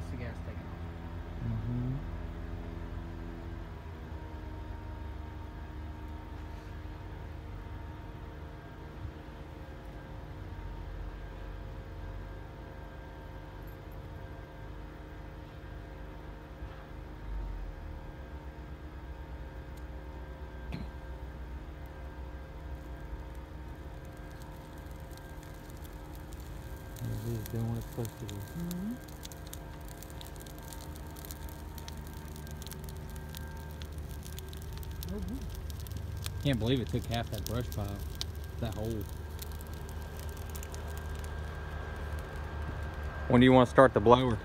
That's the gas taking off. Mm-hmm. It is doing what it's supposed to do. Can't believe it took half that brush pile, that hole. When do you want to start the blower?